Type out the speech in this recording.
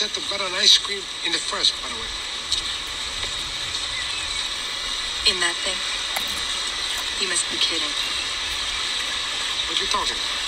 I set the butter and ice cream in the first, by the way. In that thing? You must be kidding. What you talking?